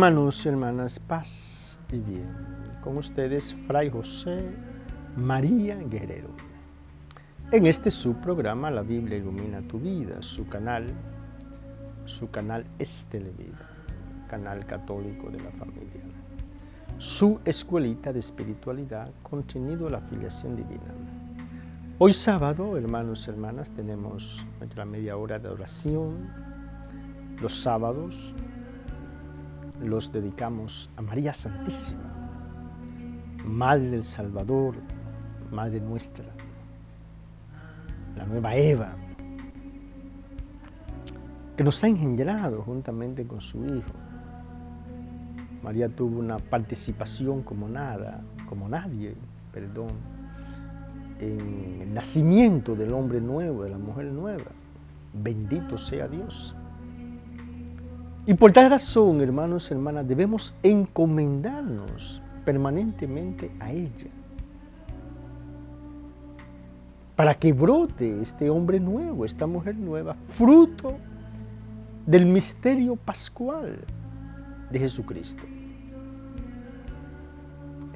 Hermanos hermanas, paz y bien. Con ustedes, Fray José María Guerrero. En este subprograma, La Biblia ilumina tu vida, su canal, su canal es Televida, canal católico de la familia. Su escuelita de espiritualidad, contenido la afiliación divina. Hoy sábado, hermanos y hermanas, tenemos nuestra media hora de oración. Los sábados los dedicamos a María Santísima, Madre del Salvador, Madre nuestra, la nueva Eva, que nos ha engendrado juntamente con su Hijo. María tuvo una participación como nada, como nadie, perdón, en el nacimiento del hombre nuevo, de la mujer nueva. Bendito sea Dios. Y por tal razón, hermanos y hermanas, debemos encomendarnos permanentemente a ella. Para que brote este hombre nuevo, esta mujer nueva, fruto del misterio pascual de Jesucristo.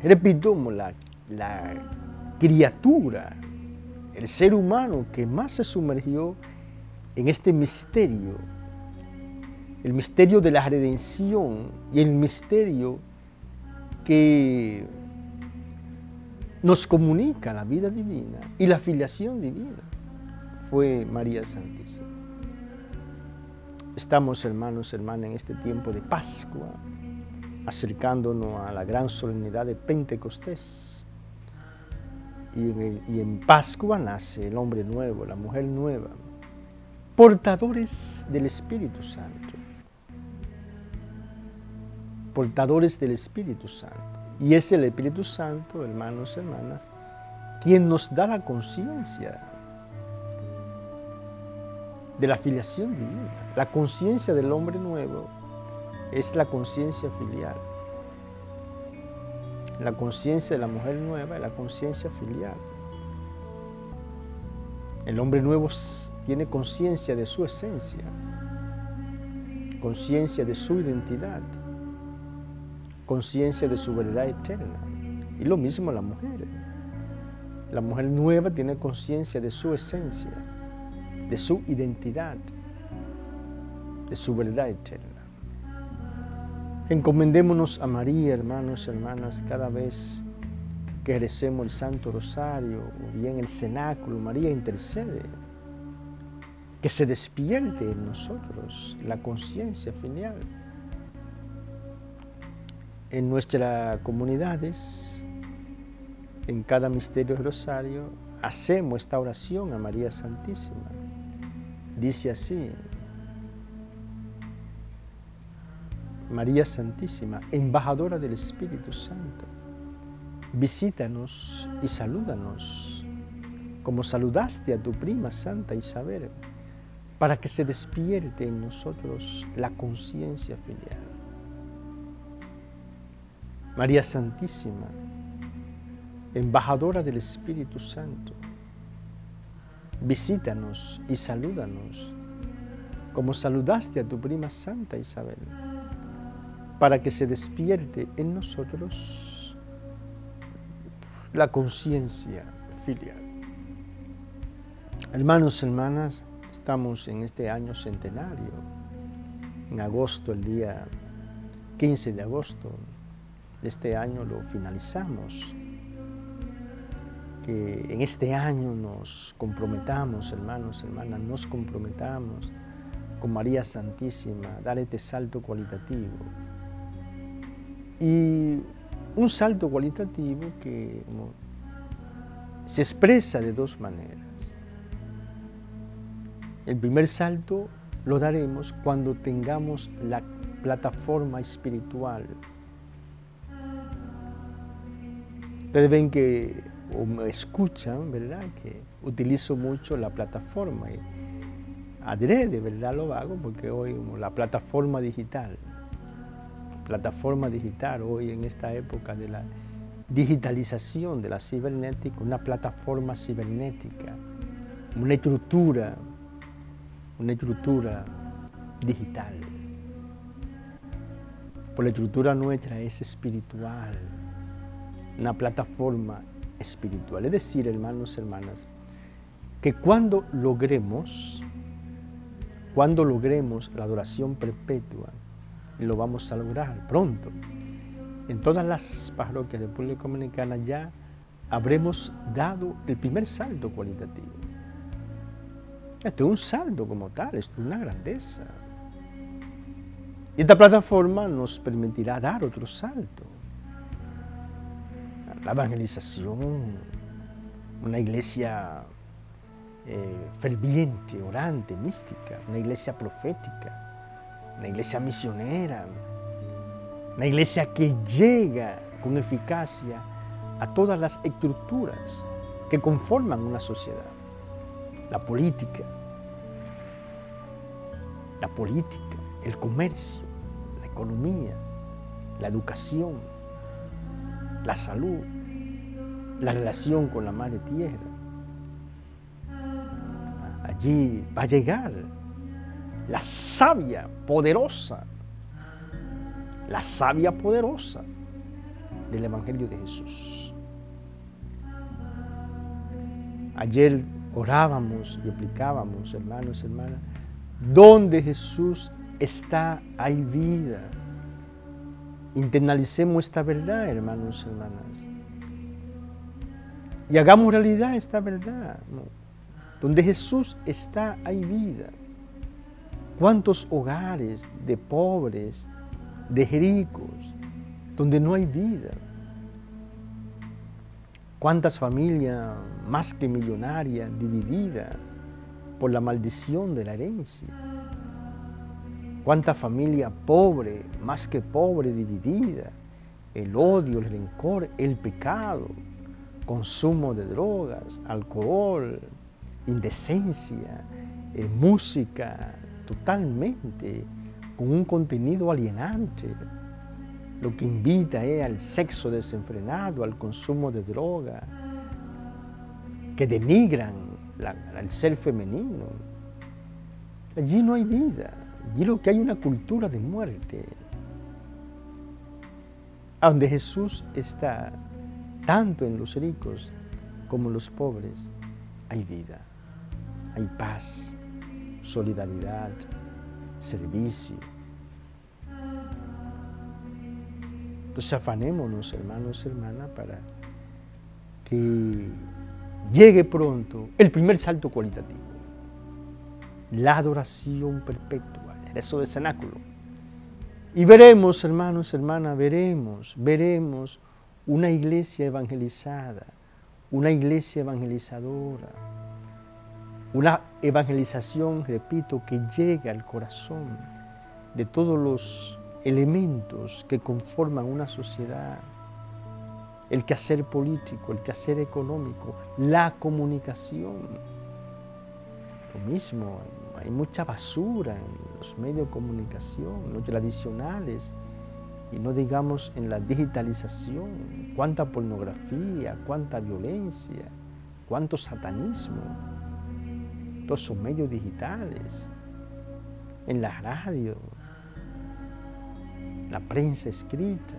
Repito, la, la criatura, el ser humano que más se sumergió en este misterio el misterio de la redención y el misterio que nos comunica la vida divina y la filiación divina fue María Santísima. Estamos, hermanos, hermanas, en este tiempo de Pascua, acercándonos a la gran solemnidad de Pentecostés. Y en, y en Pascua nace el hombre nuevo, la mujer nueva, portadores del Espíritu Santo portadores del Espíritu Santo. Y es el Espíritu Santo, hermanos y hermanas, quien nos da la conciencia de la filiación divina. La conciencia del hombre nuevo es la conciencia filial. La conciencia de la mujer nueva es la conciencia filial. El hombre nuevo tiene conciencia de su esencia, conciencia de su identidad conciencia de su verdad eterna. Y lo mismo la mujer. La mujer nueva tiene conciencia de su esencia, de su identidad, de su verdad eterna. Encomendémonos a María, hermanos y hermanas, cada vez que recemos el Santo Rosario o bien el cenáculo, María intercede, que se despierte en nosotros la conciencia filial en nuestras comunidades, en cada misterio rosario, hacemos esta oración a María Santísima. Dice así, María Santísima, embajadora del Espíritu Santo, visítanos y salúdanos, como saludaste a tu prima Santa Isabel, para que se despierte en nosotros la conciencia filial. María Santísima, embajadora del Espíritu Santo, visítanos y salúdanos como saludaste a tu prima Santa Isabel, para que se despierte en nosotros la conciencia filial. Hermanos hermanas, estamos en este año centenario, en agosto, el día 15 de agosto, este año lo finalizamos. Que en este año nos comprometamos, hermanos, hermanas, nos comprometamos con María Santísima, dar este salto cualitativo. Y un salto cualitativo que se expresa de dos maneras. El primer salto lo daremos cuando tengamos la plataforma espiritual Ustedes ven que, o me escuchan, ¿verdad? Que utilizo mucho la plataforma. Y adrede, ¿verdad? Lo hago porque hoy la plataforma digital, plataforma digital, hoy en esta época de la digitalización de la cibernética, una plataforma cibernética, una estructura, una estructura digital. por la estructura nuestra es espiritual, una plataforma espiritual. Es decir, hermanos, hermanas, que cuando logremos, cuando logremos la adoración perpetua, lo vamos a lograr pronto, en todas las parroquias de República Dominicana ya habremos dado el primer salto cualitativo. Esto es un salto como tal, esto es una grandeza. Y esta plataforma nos permitirá dar otro salto. La evangelización, una iglesia eh, ferviente, orante, mística, una iglesia profética, una iglesia misionera, una iglesia que llega con eficacia a todas las estructuras que conforman una sociedad. La política, la política, el comercio, la economía, la educación, la salud, la relación con la madre tierra. Allí va a llegar la sabia, poderosa, la sabia poderosa del Evangelio de Jesús. Ayer orábamos y explicábamos, hermanos, hermanas, donde Jesús está, hay vida. Internalicemos esta verdad, hermanos, hermanas. Y hagamos realidad esta verdad. Donde Jesús está, hay vida. ¿Cuántos hogares de pobres, de ricos, donde no hay vida? ¿Cuántas familias más que millonarias divididas por la maldición de la herencia? ¿Cuánta familia pobre, más que pobre, dividida? El odio, el rencor, el pecado, consumo de drogas, alcohol, indecencia, eh, música, totalmente con un contenido alienante, lo que invita es al sexo desenfrenado, al consumo de droga, que denigran al ser femenino. Allí no hay vida, allí lo que hay una cultura de muerte. Donde Jesús está, tanto en los ricos como en los pobres, hay vida hay paz, solidaridad, servicio. Entonces afanémonos, hermanos y hermanas, para que llegue pronto el primer salto cualitativo, la adoración perpetua, el rezo del cenáculo. Y veremos, hermanos hermanas, veremos, veremos una iglesia evangelizada, una iglesia evangelizadora, una evangelización, repito, que llega al corazón de todos los elementos que conforman una sociedad. El quehacer político, el quehacer económico, la comunicación. Lo mismo, hay mucha basura en los medios de comunicación, los tradicionales, y no digamos en la digitalización. Cuánta pornografía, cuánta violencia, cuánto satanismo todos sus medios digitales, en la radio, la prensa escrita.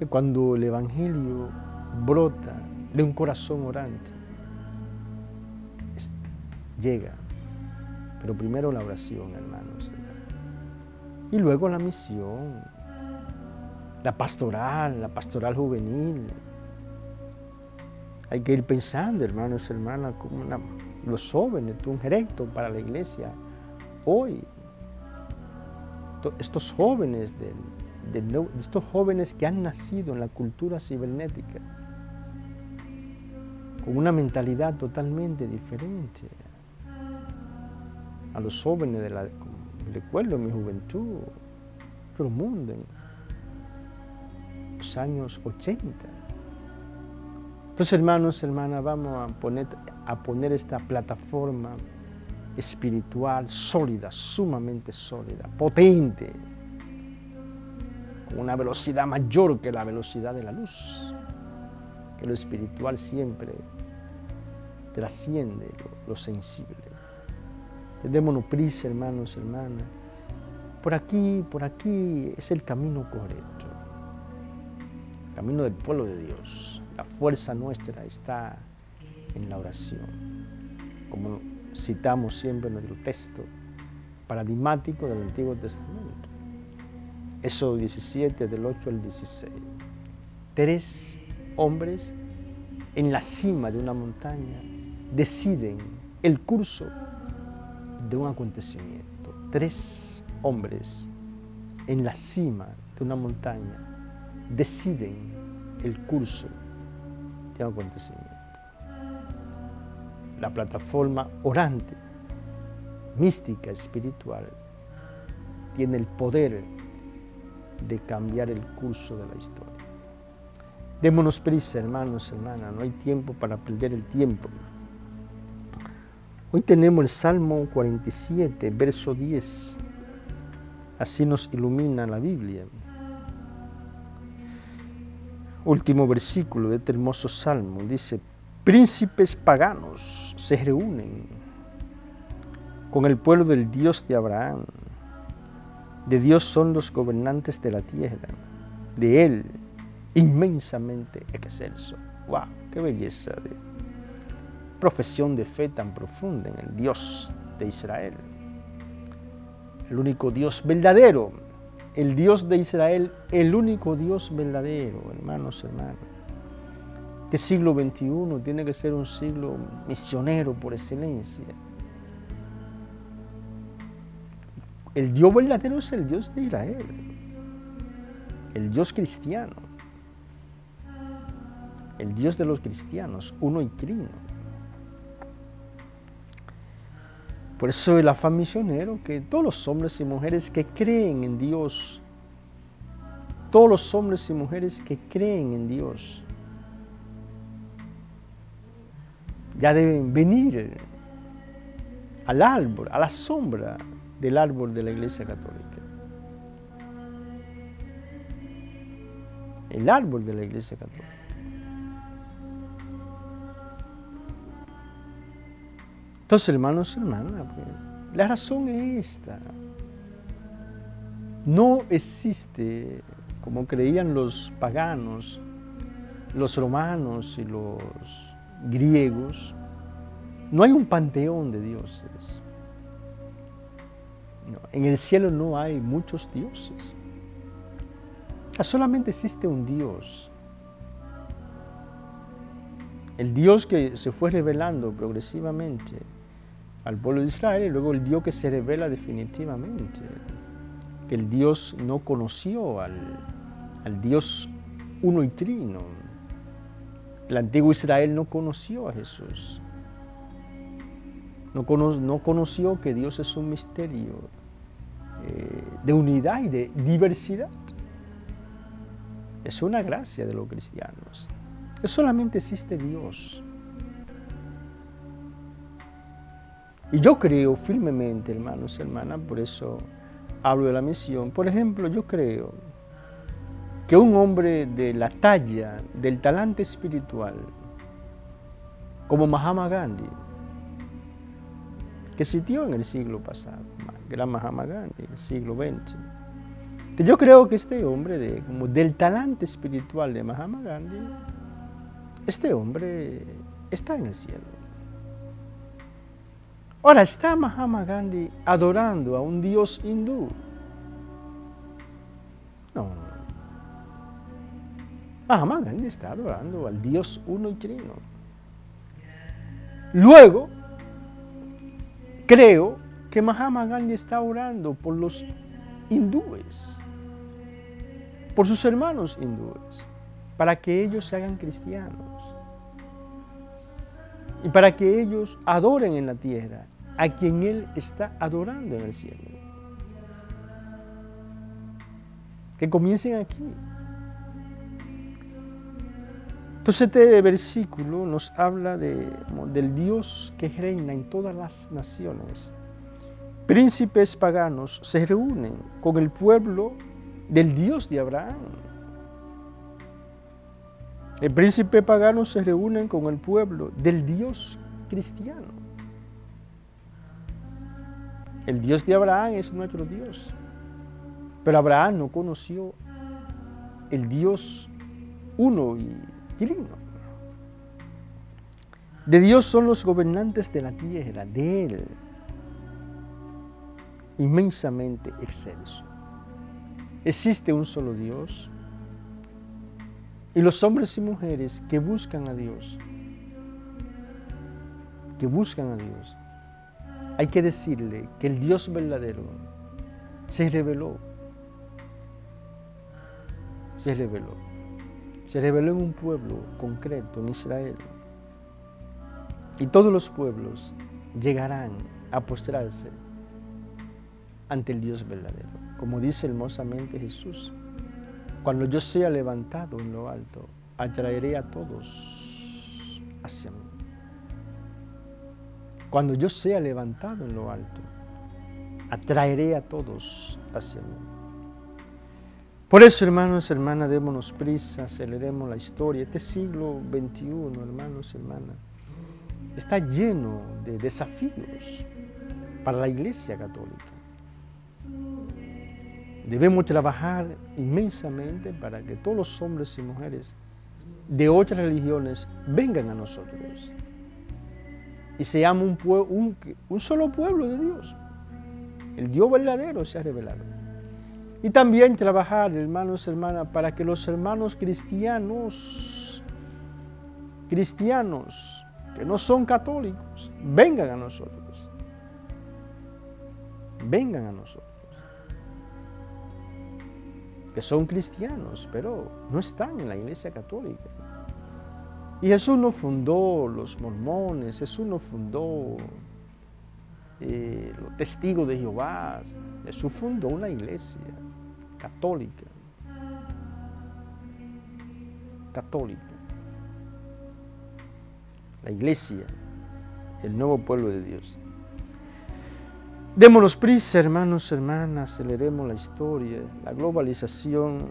Y cuando el Evangelio brota de un corazón orante, llega. Pero primero la oración, hermanos. Y luego la misión, la pastoral, la pastoral juvenil. Hay que ir pensando, hermanos y hermanas, como los jóvenes, un recto para la iglesia hoy. Estos jóvenes, estos jóvenes que han nacido en la cultura cibernética, con una mentalidad totalmente diferente a los jóvenes de la, recuerdo mi juventud, todo el mundo, en los años 80. Entonces, hermanos, hermanas, vamos a poner a poner esta plataforma espiritual sólida, sumamente sólida, potente, con una velocidad mayor que la velocidad de la luz, que lo espiritual siempre trasciende lo, sensible. Démonos prisa, hermanos, hermanas, por aquí, por aquí es el camino correcto. El camino del pueblo de Dios. La fuerza nuestra está en la oración. Como citamos siempre en nuestro texto paradigmático del Antiguo Testamento. Éxodo 17, del 8 al 16. Tres hombres en la cima de una montaña deciden el curso de un acontecimiento. Tres hombres en la cima de una montaña deciden el curso de un acontecimiento. La plataforma orante, mística, espiritual, tiene el poder de cambiar el curso de la historia. Démonos prisa, hermanos, hermanas, no hay tiempo para perder el tiempo. Hoy tenemos el Salmo 47, verso 10. Así nos ilumina la Biblia. Último versículo de este hermoso salmo dice, príncipes paganos se reúnen con el pueblo del Dios de Abraham. De Dios son los gobernantes de la tierra, de Él inmensamente excelso. ¡Wow! ¡Qué belleza de profesión de fe tan profunda en el Dios de Israel! El único Dios verdadero, el Dios de Israel, el único Dios verdadero, hermanos, hermanos. Este siglo XXI tiene que ser un siglo misionero por excelencia. El Dios verdadero es el Dios de Israel, el Dios cristiano, el Dios de los cristianos, uno y trino. Por eso el afán misionero, que todos los hombres y mujeres que creen en Dios, todos los hombres y mujeres que creen en Dios, ya deben venir al árbol, a la sombra del árbol de la Iglesia Católica. El árbol de la Iglesia Católica. Entonces, hermanos hermanas, pues, la razón es esta. No existe, como creían los paganos, los romanos y los griegos, no hay un panteón de dioses. en el cielo no hay muchos dioses. Solamente existe un Dios. El Dios que se fue revelando progresivamente al pueblo de Israel y luego el Dios que se revela definitivamente. Que el Dios no conoció al, al Dios uno y trino. El antiguo Israel no conoció a Jesús. No, conoció que Dios es un misterio eh, de unidad y de diversidad. Es una gracia de los cristianos. Que solamente existe Dios. Y yo creo firmemente, hermanos y hermanas, por eso hablo de la misión. Por ejemplo, yo creo que un hombre de la talla, del talante espiritual, como Mahatma Gandhi, que existió en el siglo pasado, gran Mahatma Gandhi, el siglo XX. Yo creo que este hombre, de, como del talante espiritual de Mahatma Gandhi, este hombre está en el cielo. Ahora, ¿está Mahatma Gandhi adorando a un dios hindú? No, Mahatma Gandhi está adorando al Dios uno y trino. Luego, creo que Mahatma Gandhi está orando por los hindúes, por sus hermanos hindúes, para que ellos se hagan cristianos y para que ellos adoren en la tierra a quien Él está adorando en el cielo. Que comiencen aquí. Entonces este versículo nos habla de, del Dios que reina en todas las naciones. Príncipes paganos se reúnen con el pueblo del Dios de Abraham. El príncipe pagano se reúne con el pueblo del Dios cristiano. El Dios de Abraham es nuestro Dios. Pero Abraham no conoció el Dios uno y divino. De Dios son los gobernantes de la tierra, de Él, inmensamente excelso. Existe un solo Dios y los hombres y mujeres que buscan a Dios, que buscan a Dios, hay que decirle que el Dios verdadero se reveló, se reveló, se reveló en un pueblo concreto, en Israel. Y todos los pueblos llegarán a postrarse ante el Dios verdadero. Como dice hermosamente Jesús, cuando yo sea levantado en lo alto, atraeré a todos hacia mí. Cuando yo sea levantado en lo alto, atraeré a todos hacia mí. Por eso, hermanos, hermanas, démonos prisa, aceleremos la historia. Este siglo XXI, hermanos, hermanas, está lleno de desafíos para la Iglesia Católica. Debemos trabajar inmensamente para que todos los hombres y mujeres de otras religiones vengan a nosotros y seamos un, un, solo pueblo de Dios. El Dios verdadero se ha revelado. Y también trabajar, hermanos y hermanas, para que los hermanos cristianos, cristianos que no son católicos, vengan a nosotros. Vengan a nosotros. Que son cristianos, pero no están en la iglesia católica. Y Jesús no fundó los mormones, Jesús no fundó eh, los testigos de Jehová, Jesús fundó una iglesia católica, católica, la iglesia, el nuevo pueblo de Dios. Démonos prisa, hermanos, hermanas, aceleremos la historia, la globalización,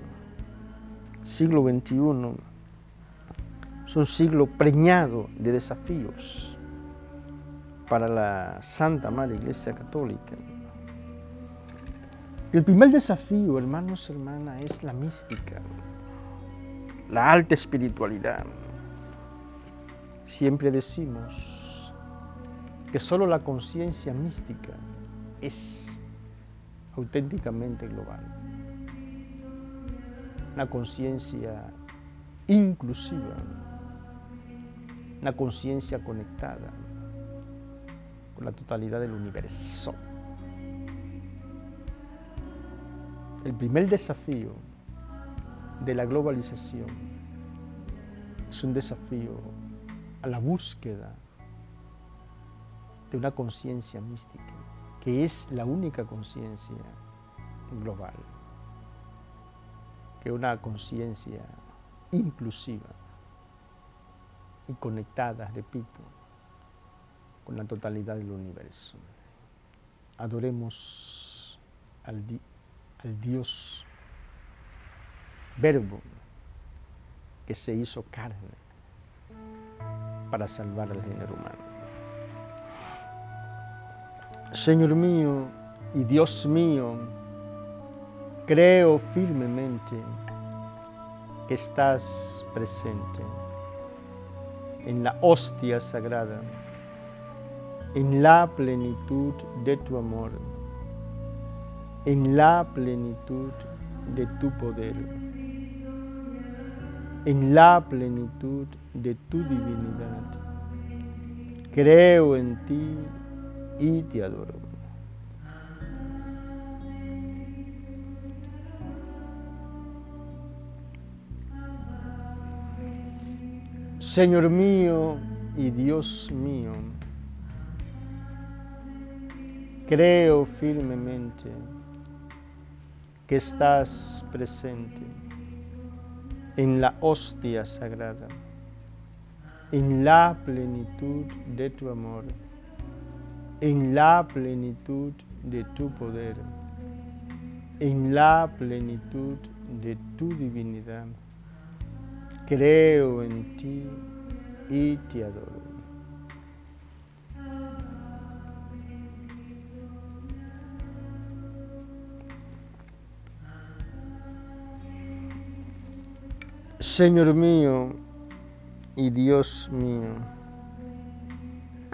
siglo XXI es un siglo preñado de desafíos para la Santa Madre Iglesia Católica. El primer desafío, hermanos hermanas, es la mística, la alta espiritualidad. Siempre decimos que solo la conciencia mística es auténticamente global. Una conciencia inclusiva una conciencia conectada con la totalidad del universo. El primer desafío de la globalización es un desafío a la búsqueda de una conciencia mística, que es la única conciencia global, que es una conciencia inclusiva y conectadas, repito, con la totalidad del universo. Adoremos al, al Dios verbo que se hizo carne para salvar al género humano. Señor mío y Dios mío, creo firmemente que estás presente en la hostia sagrada, en la plenitud de tu amor, en la plenitud de tu poder, en la plenitud de tu divinidad. Creo en ti y te adoro. Señor mío y Dios mío, creo firmemente que estás presente en la hostia sagrada, en la plenitud de tu amor, en la plenitud de tu poder, en la plenitud de tu divinidad. Creo en ti y te adoro. Señor mío y Dios mío,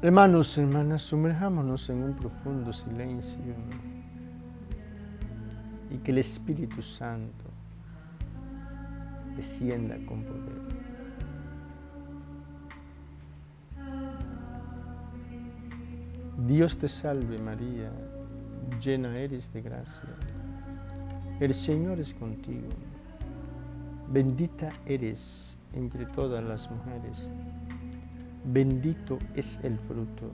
Hermanos, hermanas, sumerjámonos en un profundo silencio y que el Espíritu Santo descienda con poder. Dios te salve María, llena eres de gracia. El Señor es contigo. Bendita eres entre todas las mujeres Bendito es el fruto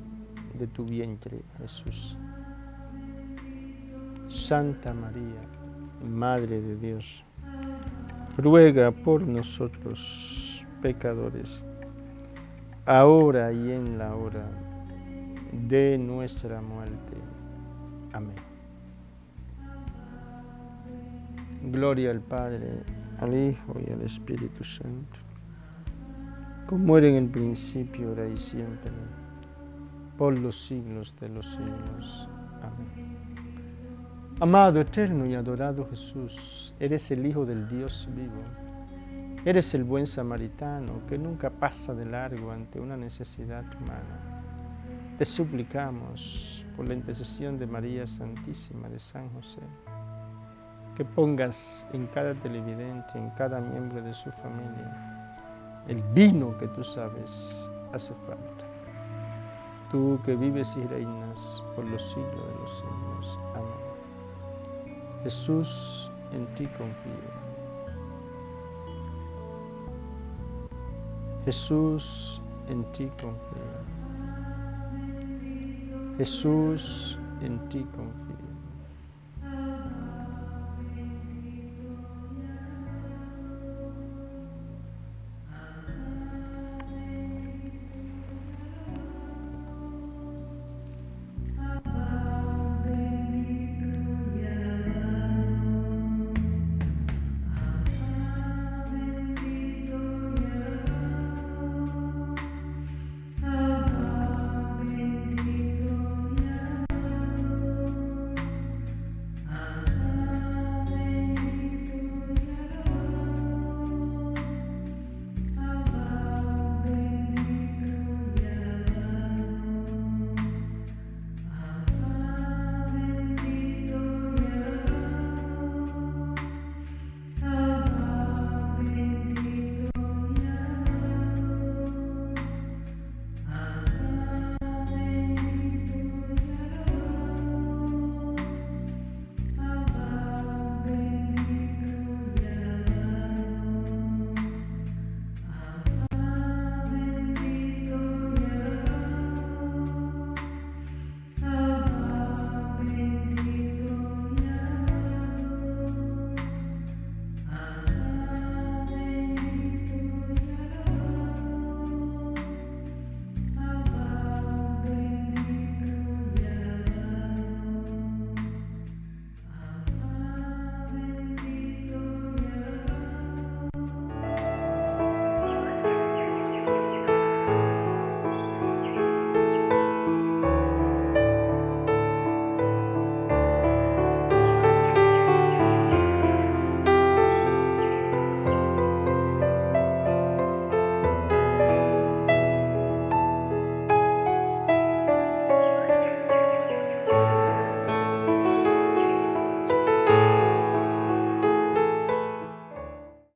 de tu vientre, Jesús. Santa María, Madre de Dios, ruega por nosotros pecadores, ahora y en la hora de nuestra muerte. Amén. Gloria al Padre, al Hijo y al Espíritu Santo como era en el principio, ahora y siempre, por los siglos de los siglos. Amén. Amado, eterno y adorado Jesús, eres el Hijo del Dios vivo. Eres el buen samaritano que nunca pasa de largo ante una necesidad humana. Te suplicamos por la intercesión de María Santísima de San José, que pongas en cada televidente, en cada miembro de su familia, el vino que tú sabes hace falta. Tú que vives y reinas por los siglos de los siglos. Amén. Jesús, en ti confío. Jesús, en ti confío. Jesús, en ti confío.